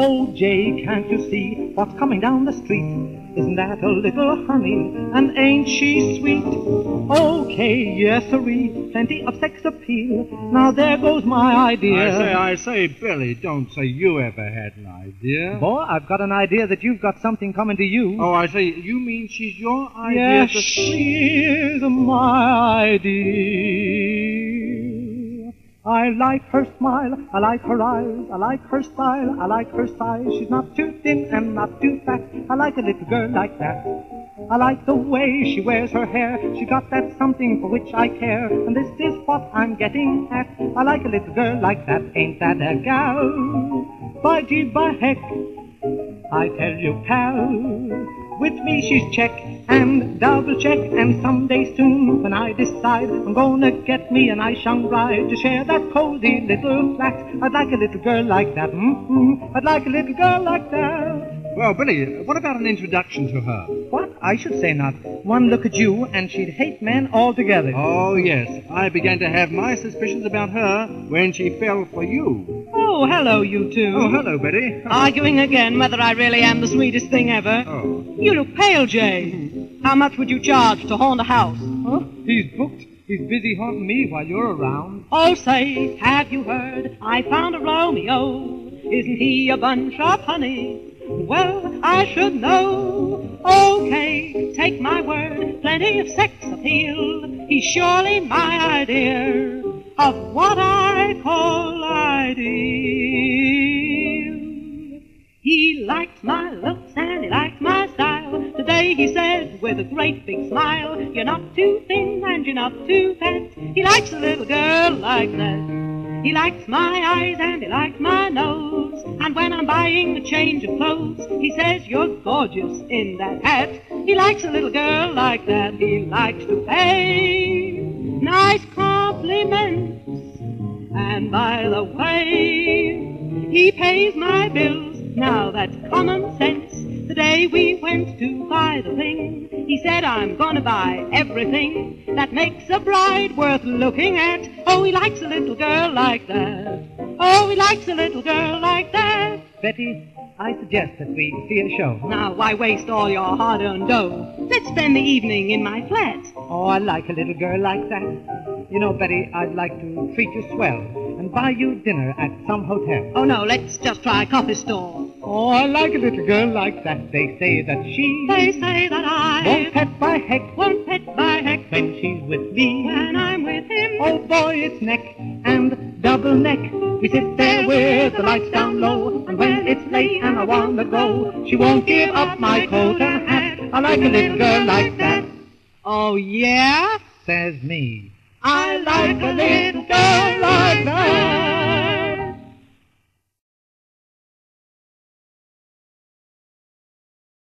Oh, Jay, can't you see what's coming down the street? Isn't that a little honey? And ain't she sweet? Okay, yes, sirree, plenty of sex appeal. Now there goes my idea. I say, I say, Billy, don't say you ever had an idea. Boy, I've got an idea that you've got something coming to you. Oh, I say, you mean she's your idea? Yes, to- she's my idea. I like her smile, I like her eyes, I like her style, I like her size. She's not too thin and not too fat. I like a little girl like that. I like the way she wears her hair. She got that something for which I care. And this is what I'm getting at. I like a little girl like that. Ain't that a gal? By gee, by heck. I tell you, pal, with me she's check and double check, and someday soon when I decide I'm gonna get me a nice young bride to share that cozy little flat, I'd like a little girl like that. Mm-hmm. I'd like a little girl like that. Well, Billy, what about an introduction to her? What? I should say not. One look at you, and she'd hate men altogether. Oh, yes. I began to have my suspicions about her when she fell for you. Oh, hello, you two. Oh, hello, Betty. Arguing again whether I really am the sweetest thing ever. Oh. You look pale, Jay. Mm-hmm. How much would you charge to haunt a house? Huh? He's booked. He's busy haunting me while you're around. Oh, say, have you heard? I found a Romeo. Isn't he a bunch of honey? Well, I should know. Okay, take my word, plenty of sex appeal. He's surely my idea of what I call ideal. He liked my looks and he liked my style. Today he said with a great big smile, You're not too thin and you're not too fat. He likes a little girl like that. He likes my eyes and he likes my nose. And when I'm buying a change of clothes, he says you're gorgeous in that hat. He likes a little girl like that. He likes to pay nice compliments. And by the way, he pays my bills. Now that's common sense. The day we went to buy the thing, he said, I'm gonna buy everything that makes a bride worth looking at. Oh, he likes a little girl like that. Oh, he likes a little girl like that. Betty, I suggest that we see a show. Now, why waste all your hard-earned dough? Let's spend the evening in my flat. Oh, I like a little girl like that. You know, Betty, I'd like to treat you swell and buy you dinner at some hotel. Oh, no, let's just try a coffee store. Oh, I like a little girl like that. They say that she They say that I won't pet by heck won't pet by heck when she's with me. when I'm with him. Oh boy, it's neck and double neck. We sit there with the lights down low, and when it's late and I wanna go, she won't give up my coat and hat. I like a little girl like that, Oh, yeah? says me. I like a little girl like that.